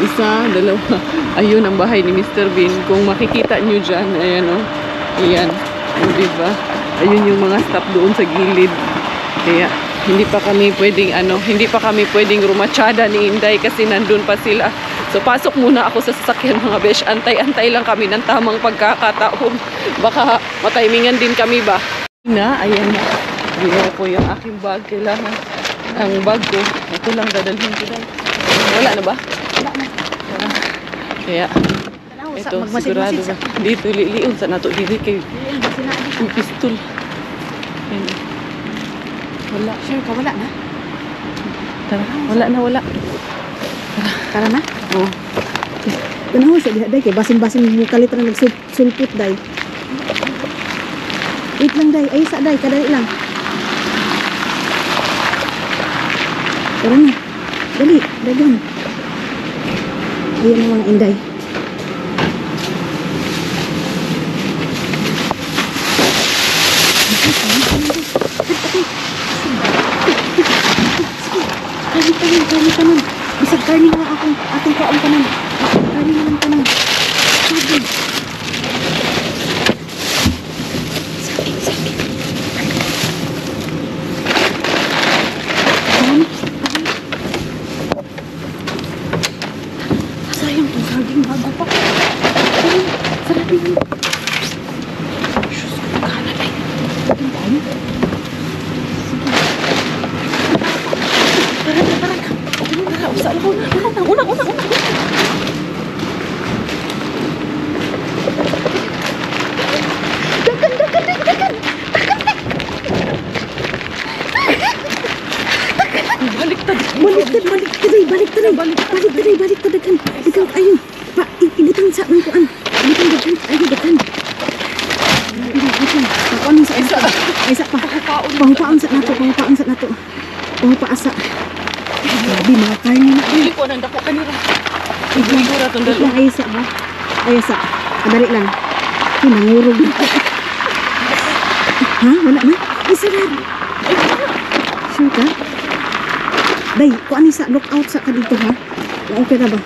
Isa, dalawa. Ayun ang bahay ni Mr. Bean. Kung makikita nyo dyan, ayan oh. Ayan. O, diba? Ayun yung mga stop doon sa gilid. Kaya hindi pa kami pwedeng ano, hindi pa kami pwedeng rumatsyada ni Inday kasi nandun pa sila. So pasok muna ako sa sasakyan mga besh. Antay-antay lang kami ng tamang pagkakataon. Baka matimingan din kami ba? Na, ayan na. Biro ko yung aking bag. Kailangan ang bag ko. Ito lang dadalhin ko dahil. Wala na ba? Wala na. Wala. Kaya, ito, sigurado ba? Dito, liliun sa nato. Dito kay pistol. Ayun. Wala. Sure ka, wala na. Tara, wala na, wala. Tara na. Oh. Tanaw sa diha day kay basin-basin mo kalit na nagsulput day. Wait lang day, ay sa day, kadali lang. Tara na. Dali, dagan. Ayan ang mga inday. Kani tanan, kani tanan. Bisag kani na akong ating kaon tanan. Kani naman tanan. Sabi. Kani, kani. Sayang tong saging bago pa. Kani, sarapin mo. Sus, kana day. Ang dami. Tara na, tara ka. Tara, usa lang. Una, una, una, una. Dagan, dagan, dagan, dagan. Baliktad. Baliktad, baliktad, ay, baliktad, ay. Baliktad, ay, baliktad, dagan. Dagan, ayo. Pa, ibutang sa ang kuan. Ibutang, dagan, ayo, dagan. Pakuan sa isa. Ay, isa pa. Pahupaon sa nato, pahupaon sa nato. Pahupaan sa. Grabe, mga karni na. Dili ko nang dako kanira. Igura tong Wait dalo. ay isa ba? Ay isa. Madali lang. Ay, nangurog na. ha? Wala na? Ay, sarap. Sure ka? Day, kung ano sa lookout sa ka dito ha? Okay na ba?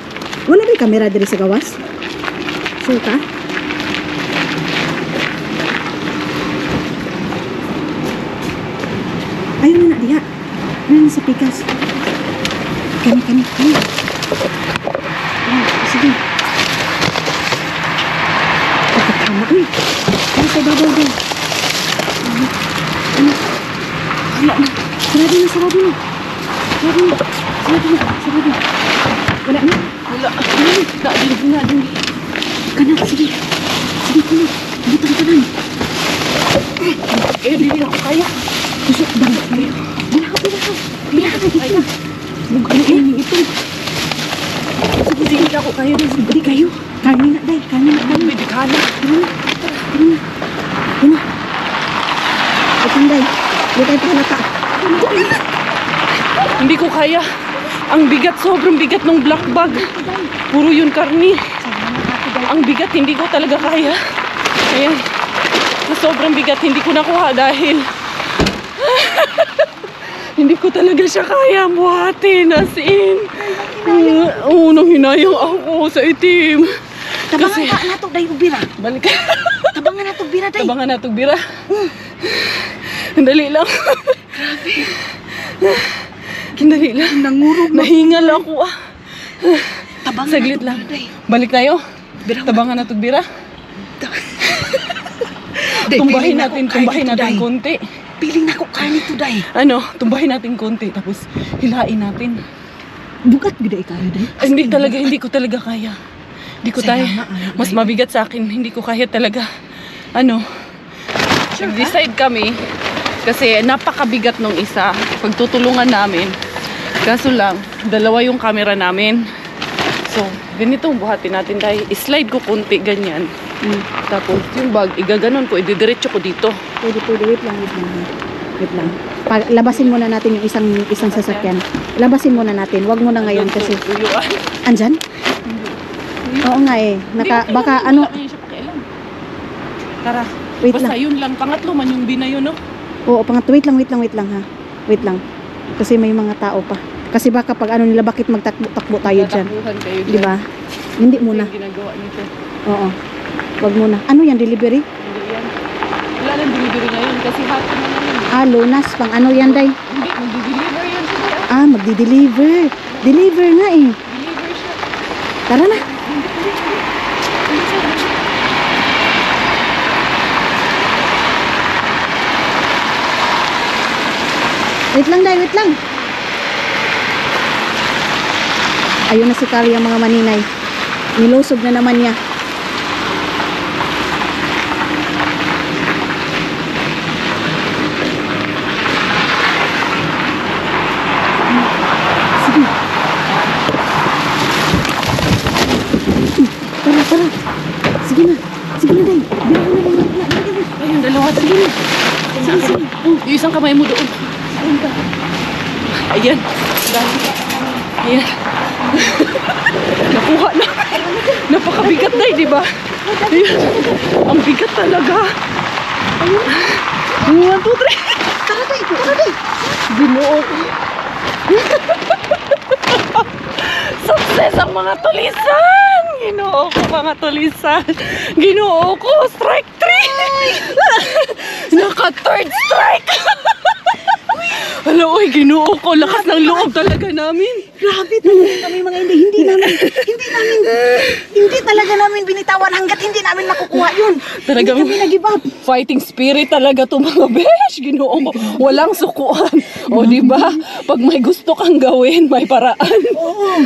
Wala ba yung camera diri sa gawas? Sure ka? Ayun na na diha. Na sa pikas. Kani, kani, kani. Ah, sige. Tama? Uy! Ano sa babaw din? Ano? Ano? Sarado na, sarado na. Sarado na. Sarado na. Sarado na. Wala na. Wala. Da, dili na, dili. Kana, sige. Sige, kana. Butang ka lang. Eh, dili ako kaya. Gusto, bang. Bilaw, bilaw. Bilaw, bilaw. Ano ini ito? Sige, sige, di ako kaya. Di kayo. Karni na, day. Karni na, day. Pwede ka na. Ano? Ano? Itong day. Di tayo pahalata. Hindi ko kaya. Ang bigat, sobrang bigat ng black bag. Puro yun karni. Ang bigat, hindi ko talaga kaya. Ayan. Sa sobrang bigat, hindi ko nakuha dahil hindi ko talaga siya kaya buhatin. As in. Oo, nang hinayang ako sa itim. Tabangan Kasi- ka na to, day, ubira. Balik. Tabangan na to, bira, day. Tabangan na itong bira. Dali lang. Grabe. Dali lang. Nangurog Nahingal ako ah. Tabangan Saglit lang. Balik tayo. Tabangan na itong bira. Tumbahin natin, tumbahin natin konti. Piling na ko kanin to, day. Ano, tumbahin natin konti. Tapos hilain natin. Bugat gida ikaw, day. Ay, hindi talaga, hindi ko talaga kaya. Hindi ko tayo. Ano, Mas day. mabigat sa akin. Hindi ko kaya talaga. Ano, decide kami kasi napakabigat nung isa. Pagtutulungan namin. Kaso lang, dalawa yung camera namin. So, ganito buhatin natin dahil slide ko konti ganyan. Mm. Tapos yung bag, igaganon ko, ididiretso ko dito. Pwede, pwede. Wait lang, wait lang. Wait lang. Pa- labasin muna natin yung isang isang sasakyan. Labasin muna natin. Wag mo na ngayon kasi... Andyan? Oo nga eh. Naka, baka ano... Tara, Wait basta lang. yun lang. Pangatlo man yung binayo, no? Oo, pangat. Wait lang, wait lang, wait lang ha. Wait lang. Kasi may mga tao pa. Kasi baka pag ano nila, bakit magtakbo-takbo tayo dyan? Kayo Di ba? Hindi muna. Yung ginagawa nito. Oo. Wag muna. Ano yan, delivery? Hindi yan. Wala nang delivery ngayon kasi hati na lang yun. Ah, lunas. Pang ano yan, day? Hindi, mag-deliver yun siya. Ah, magdi-deliver. Deliver nga eh. Deliver siya. Tara na. Wait lang, day. Wait lang. Ayun na si Kari ang mga maninay. Nilusog na naman niya. Sige. Na. Sige na, Day. Na mo. Ayun, dalawa. Sige na. Sige, sige. Oh, yung isang kamay mo doon. Ayan. Dahil. Ayan. Nakuha na. Napakabigat na eh, di ba? Ayan. Ang bigat talaga. Ayun. One, two, three. Tara, Day. Tara, Day. Binuo ko. Success ang mga tulisan! Ginoo ko mga tulisan. Ginoo ko, strike 3! Naka third strike! Hala, oy, ginoo ko. Lakas ng loob talaga namin. Grabe talaga kami mga hindi. Hindi namin, hindi namin, hindi talaga namin binitawan hanggat hindi namin makukuha yun. Talagang- Hindi kami nag-give up. Fighting spirit talaga to mga besh. Ginoo ko. Walang sukuan. O, di ba? Pag may gusto kang gawin, may paraan.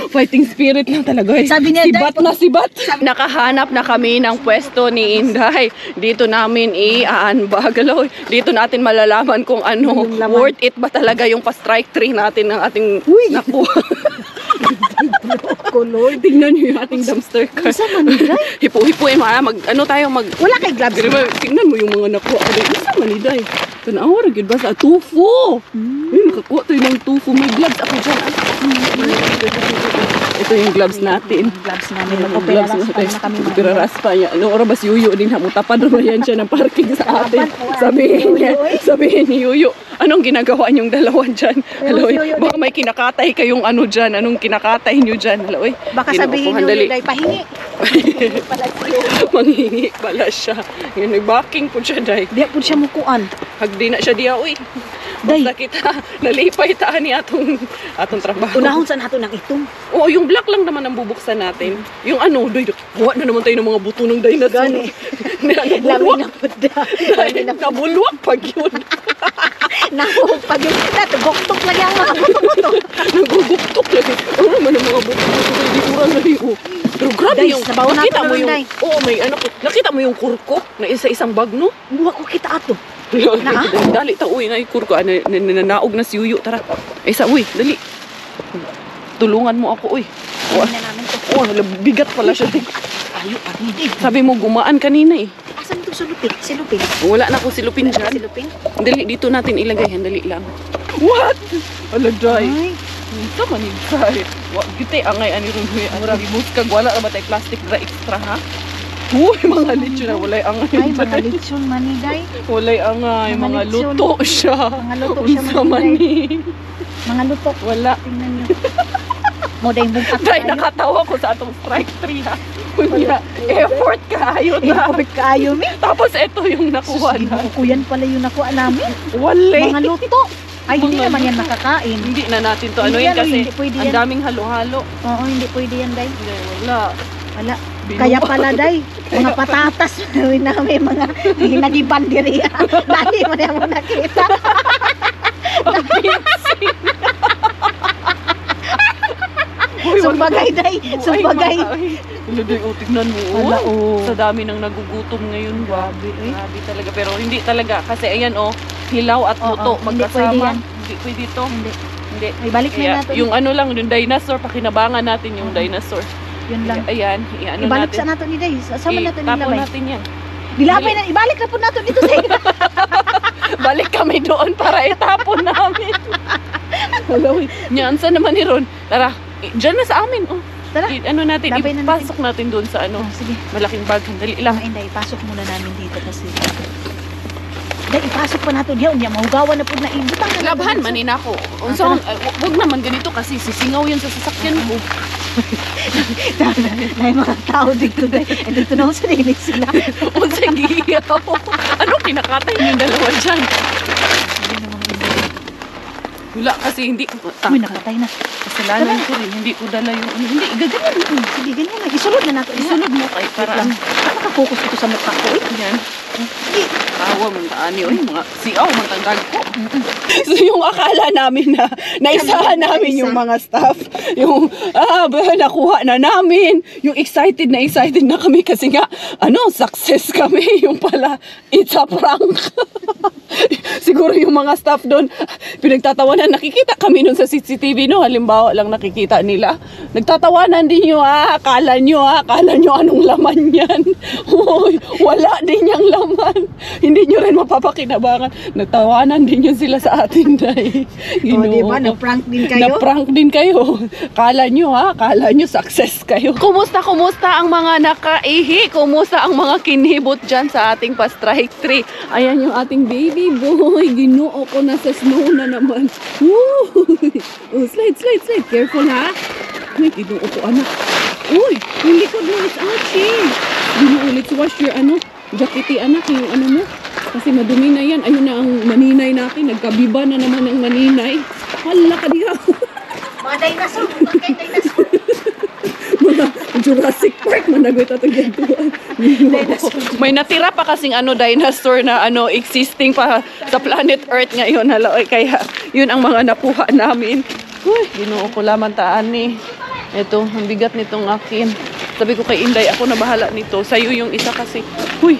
Fighting spirit lang talaga. eh. Sabi niya, sibat na sibat. Nakahanap na kami ng pwesto ni Inday. Dito namin i-unbag. Alo, Dito natin malalaman kung ano, worth it ba talaga yung pa-strike 3 natin ng ating Uy! nakuha. Kolor. Tingnan niyo yung ating dumpster car. Isa man. Hipo-hipo eh, mga mag, ano tayo, mag, Wala kay gloves. Tingnan mo yung mga nakuha isa maniday. Tanawa rin yun ba sa tufu? Ay, nakakuha tayo ng tufu. May gloves ako dyan. Ito yung gloves natin. Gloves namin. Yung Mag-opera gloves pa na kami. mga- Piraras pa niya. Ano oras Yuyo din hamutapad naman yan siya ng parking sa atin. Sabihin niya, sabihin ni Yuyo, anong ginagawa niyong dalawa dyan? Hello, baka may kinakatay kayong ano dyan. Anong kinakatay niyo dyan? Hello, eh. Baka sabihin nyo, dali. Day, pahingi. Manghingi pala siya. Yun, nag-backing po siya, Day. Di po siya mukuan. Hagdi na siya diya, uy. Day. Basta kita, nalipay taan ni atong, atong trabaho. Unahon sa nato ng itong. Oo, yung black lang naman ang bubuksan natin. Yung ano, doy, kuha na naman tayo ng mga buto ng dinosaur. Gani. na, Lami nabulwak. na po da. Lami na po. Nabulwak pag yun. Naku, pag yun. Natugok-tok lagi ang mga buto-buto. Naguguktok lang. Ano naman ang mga buto ng hindi kurang na rin. Oh. Pero grabe yung, sabaw na nakita mo yung, Day. oo, may ano, nakita mo yung kurko na isa-isang bag, no? Buwa ko kita ato. Na, dali ta uy na kurko nananaog na si Yuyo tara. Ay sa uy, dali. Tulungan mo ako uy. Kuha na namin to. Oh, bigat pala siya. Ayo. Sabi mo gumaan kanina eh. Asan ito si Lupin? Si Lupin? Wala na ako silupin Si dyan. Lupin? Dali, dito natin ilagay. Dali lang. What? Alagay. Ay, Ito manigay. Wa gite angay ani ron huy. Mura gibus kag wala ra ba tay plastic ra extra ha? Uy, mga lechon na walay angay. ay mga lechon mani, Day. Walay angay, Mga luto siya. Mga luto siya, Unsa man ni. Mga luto. Wala. Tingnan nyo. Mo day at Dahil nakatawa ko sa atong strike 3 ha. Kunya, effort kayo na. Ikabit kaayo mi. Tapos ito yung nakuha na. Kuyan pala yung nakuha namin. Wale. Mga luto. Ay, hindi naman yan makakain. Hindi na natin to ano yan, kasi hindi pwede ang daming halo-halo. Oo, hindi pwede yan, Day. Hindi, wala. Wala. Binuwa. Kaya pala, Day, mga patatas namin, mga nagibanderiya. Dahil mo na mo nakita. Wag- Sumbagay, Day. Sumbagay. Ano day, oh, tignan mo. Wala, oh. oh. Sa dami ng nagugutom ngayon. Grabe, eh. Grabe talaga. Pero hindi talaga. Kasi ayan, oh, hilaw at luto hindi pwede magkasama. yan. Hindi pwede to. Hindi. Hindi. Ay, balik na natin. yung ano lang, yung dinosaur, pakinabangan natin yung dinosaur. Yun lang. Ayan, i-ano Ibalik natin. sa nato ni Day. Sama nato Itapon nilabay. natin yan. Dilabay na, ibalik na po nato dito sa Balik kami doon para itapon namin. Hello. Yan, saan naman ni Ron? Tara, i- dyan na sa amin. Oh. Tara. I- ano natin, Labay na ipasok natin doon sa ano, Oh, sige. malaking bag. Dali lang. Lang, Inday, pasok muna namin dito kasi. Day, ipasok pa nato diyan. Unya, mahugawan na po na ibutang na Labahan, dito. manin ako. Ah, Unsa, uh, wag naman ganito kasi sisingaw yan sa sasakyan mo. na yung mga tao dito. Eh, dito na ako sa dinig sila. Unsa giyaw. Ano kinakatay yung dalawa dyan? Wala kasi hindi Uy, nakatay na. kasalanan ko rin. Hindi ko dala yung ano. Hindi, igaganyan mo. Sige, ganyan na. Isulod na nato. Isunod mo kay para lang. Nakapokus ito sa mukha ko. Yan. Tawa man taani oy mga siaw man tangdag ko. So yung akala namin na naisahan namin yung mga staff, yung ah, ba, nakuha na namin, yung excited na excited na kami kasi nga, ano, success kami, yung pala, it's a prank. Siguro yung mga staff doon, pinagtatawanan, nakikita kami nun sa CCTV, no, halimbawa lang nakikita nila. Nagtatawanan din nyo, ah, akala nyo, ah, akala nyo anong laman yan. Uy, wala din yung laman. Hindi nyo rin mapapakinabangan. Nagtawanan din yun sila sa atin, Day. O, Ginoo di ba? ko. Na-prank din kayo? Na-prank din kayo. Kala nyo ha, kala nyo success kayo. Kumusta, kumusta ang mga nakaihi? Kumusta ang mga kinibot dyan sa ating pa-strike 3? Ayan yung ating baby boy. Ginoo ko na sa snow na naman. Woo! Oh, slide, slide, slide. Careful ha. Uy, ginoo ko anak. Uy, yung likod mo is ouchie. Ginoo, let's wash your ano, jakiti anak, yung ano mo. Kasi madumi na yan. Ayun na ang maninay natin. Nagkabiba na naman ang maninay. Hala ka diha. Mga dinosaur, bakit dinosaur? mga Jurassic Park managoy ta tong May natira pa kasing ano dinosaur na ano existing pa sa planet Earth ngayon hala oy kaya yun ang mga nakuha namin. Uy, ginoo ko laman taan ni. Ito, ang bigat nitong akin. Sabi ko kay Inday, ako na bahala nito. Sa'yo yung isa kasi. Uy,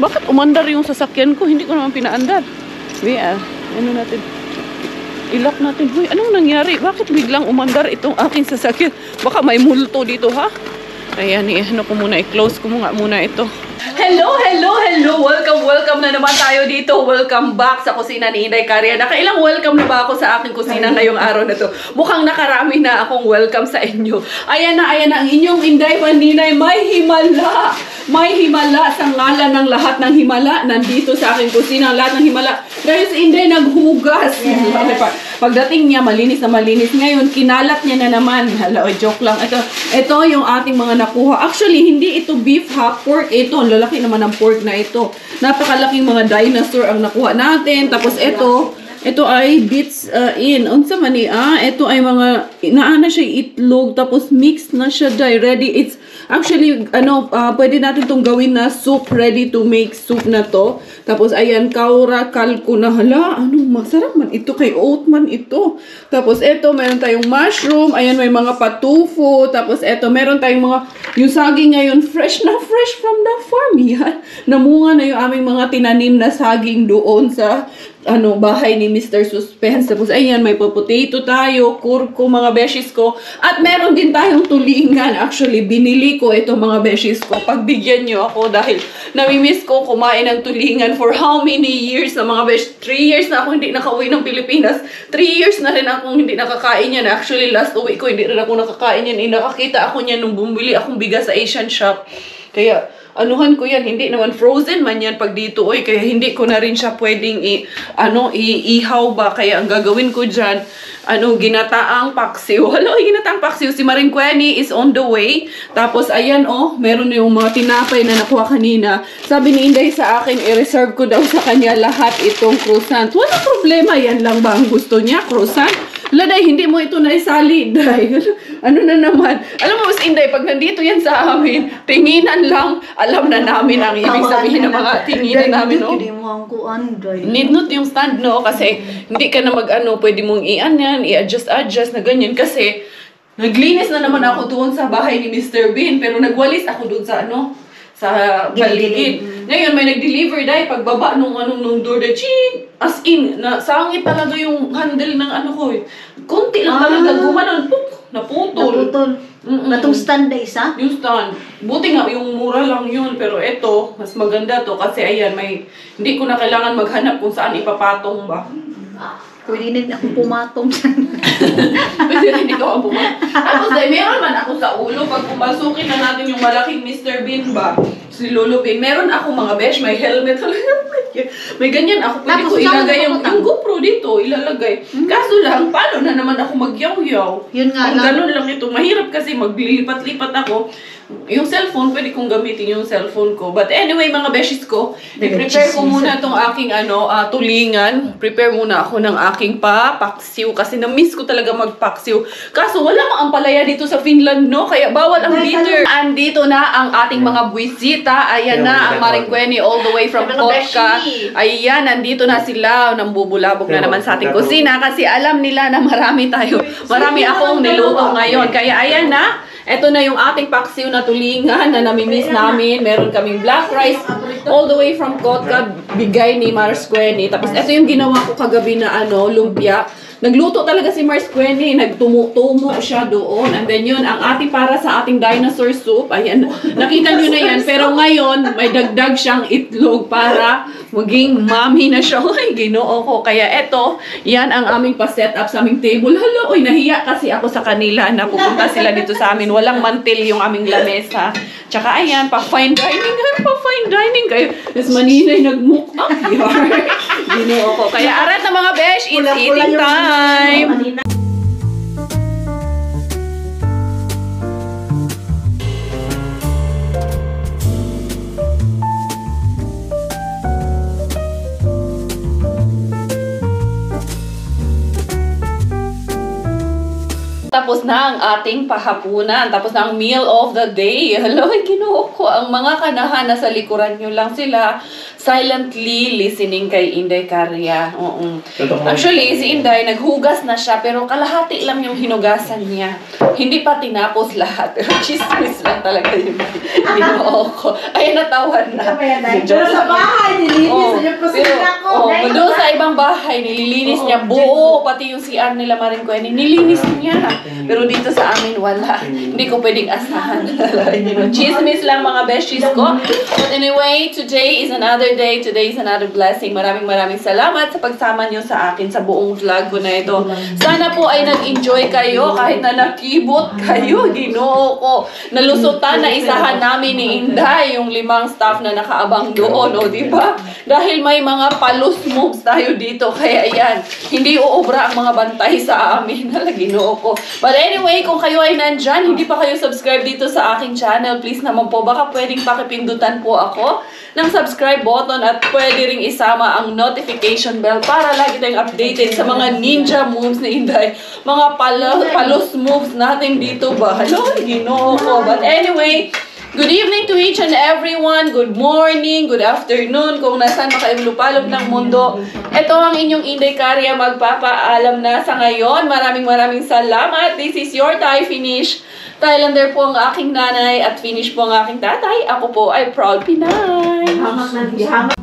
bakit umandar yung sasakyan ko? Hindi ko naman pinaandar. Di ah, ano natin? Ilak natin. Uy, anong nangyari? Bakit biglang umandar itong aking sasakyan? Baka may multo dito, ha? Ayan, eh, ano ko muna, i-close ko muna, muna ito. Hello, hello, hello! Welcome, welcome na naman tayo dito. Welcome back sa kusina ni Inday Caria. Nakailang welcome na ba ako sa aking kusina ngayong araw na to? Mukhang nakarami na akong welcome sa inyo. Ayan na, ayan na, ang inyong Inday Paninay, may himala! May himala sa ngalan ng lahat ng himala. Nandito sa aking kusina, ang lahat ng himala. Dahil si Inday naghugas. Pa- Pagdating niya, malinis na malinis. Ngayon, kinalat niya na naman. Hala, oy, joke lang. Ito, ito yung ating mga nakuha. Actually, hindi ito beef ha, pork ito. Lalaki naman ng pork na ito. Napakalaking mga dinosaur ang nakuha natin. Tapos ito, ito ay bits uh, in. Unsa man ni ah, ito ay mga inaana siya itlog tapos mixed na siya dai ready. It's actually ano ah, pwede natin tong gawin na soup ready to make soup na to. Tapos ayan kaura kalko na hala, ano masarap man ito kay oat man ito. Tapos ito meron tayong mushroom, ayan may mga patufo, tapos ito meron tayong mga yung saging ngayon fresh na fresh from the farm yan. Namunga na yung aming mga tinanim na saging doon sa ano, bahay ni Mr. Suspense. Tapos, ayan, may potato tayo, kurko, mga beshes ko. At meron din tayong tulingan. Actually, binili ko ito mga beshes ko. Pagbigyan nyo ako dahil namimiss ko kumain ng tulingan for how many years na mga besh? 3 years na ako hindi nakauwi ng Pilipinas. 3 years na rin akong hindi nakakain yan. Actually, last uwi ko, hindi rin ako nakakain yan. Eh, ako niyan nung bumili akong bigas sa Asian shop. Kaya, anuhan ko yan, hindi naman frozen man yan pag dito, oy, kaya hindi ko na rin siya pwedeng i, ano, iihaw ba, kaya ang gagawin ko dyan, ano, ginataang paksiw. Hello, ginataang paksiw. Si Maring Queni is on the way. Tapos, ayan, oh, meron yung mga tinapay na nakuha kanina. Sabi ni Inday sa akin, i-reserve ko daw sa kanya lahat itong croissant. Wala problema, yan lang ba ang gusto niya, croissant? Wala, Day, hindi mo ito naisali, Day. ano na naman? Alam mo, Inday, pag nandito yan sa amin, tinginan lang, alam na namin ang ibig sabihin ng mga tinginan namin, no? Hindi mo ang kuan, dahil. Need not yung stand, no? Kasi hindi ka na mag-ano, pwede mong i-an yan, i-adjust-adjust na ganyan. Kasi naglinis na naman ako doon sa bahay ni Mr. Bean, pero nagwalis ako doon sa ano, sa paligid. Ngayon, may nag-deliver dahil pagbaba nung anong nung door na ching! As in, na, sangit talaga yung handle ng ano ko eh. Konti lang Ah. talaga, gumanon, puk, naputol. Naputol. Mm-mm. Natong stand na isa? Yung stand. Buti nga, yung mura lang yun. Pero eto, mas maganda to. Kasi ayan, may, hindi ko na kailangan maghanap kung saan ipapatong ba. Pwede din akong pumatong sa... Pwede rin ikaw ang pumatong. Tapos dahil meron man ako sa ulo. Pag pumasukin na natin yung malaking Mr. Bean ba, si Lolo Bean, meron ako mga besh, may helmet. may ganyan ako. Pwede Tapos ko ilagay yung, yung GoPro dito, ilalagay. Kaso lang, paano na naman ako magyaw-yaw? Yun nga Kung lang. ganun lang ito, mahirap kasi maglilipat-lipat ako. Yung cellphone, pwede kong gamitin yung cellphone ko. But anyway, mga beshes ko, i-prepare ko muna itong aking ano, ah, tulingan. Prepare muna ako ng aking papaksiw kasi na-miss ko talaga magpaksiw. Kaso wala mang ampalaya dito sa Finland, no? Kaya bawal ang bitter. Andito na ang ating mga buwisit. kita, ayan na ang Maring Gwenny all the way from Kotka. Ayan, nandito na sila. Nambubulabog na naman sa ating kusina kasi alam nila na marami tayo. Marami akong niluto ngayon. Kaya ayan na. Ito na yung ating paksiw na tulingan na namimiss namin. Meron kaming black rice all the way from Kotka. Bigay ni Mars Gwenny. Tapos ito yung ginawa ko kagabi na ano, lumpia. Nagluto talaga si Mars Quenny, nagtumo-tumo siya doon. And then yun, ang ating para sa ating dinosaur soup, ayan, nakita nyo na yan. Pero ngayon, may dagdag siyang itlog para maging mommy na siya. Ay, ginoo ko. Kaya eto, yan ang aming pa-set up sa aming table. Hala, oy, nahiya kasi ako sa kanila na pupunta sila dito sa amin. Walang mantil yung aming lamesa. Tsaka ayan, pa-fine dining. Ay, pa-fine dining kayo. Tapos maninay nag-mukbang. Ginoo ko. Kaya arat na mga besh, it's eating time. time. Tapos na ang ating pahapunan. Tapos na ang meal of the day. Hello, ginoo ko. Ang mga kanahan na sa likuran nyo lang sila silently listening kay Inday Karya. Oo. Actually, si Inday, naghugas na siya, pero kalahati lang yung hinugasan niya. Hindi pa tinapos lahat. Pero chismis lang talaga yung ginoo ko. Ay, natawan na. Pero sa bahay, nilinis Oh, niyo po pero, sila ko. oh, doon sa ibang bahay, nililinis niya buo, pati yung CR nila Maring Kweni, nilinis niya. Pero dito sa amin, wala. Hindi ko pwedeng asahan. you know, chismis lang mga besties ko. But anyway, today is another day. Today is another blessing. Maraming maraming salamat sa pagsama niyo sa akin sa buong vlog ko na ito. Sana po ay nag-enjoy kayo kahit na nakibot kayo. Ginoo ko. Nalusutan na isahan namin ni Inday yung limang staff na nakaabang doon. O, di ba? Dahil may mga palus moves tayo dito. Kaya yan, hindi uubra ang mga bantay sa amin. Ginoo ko. But anyway, kung kayo ay nandyan, hindi pa kayo subscribe dito sa aking channel, please naman po, baka pwedeng pakipindutan po ako ng subscribe button at pwede ring isama ang notification bell para lagi tayong updated sa mga ninja moves ni Inday. Mga pala, palos moves natin dito ba? Hello, ginoo ko. But anyway, Good evening to each and everyone. Good morning, good afternoon, kung nasan makailupalop ng mundo. Ito ang inyong Inday Karya magpapaalam na sa ngayon. Maraming maraming salamat. This is your Thai finish. Thailander po ang aking nanay at finish po ang aking tatay. Ako po ay proud Pinay. Hamak hamak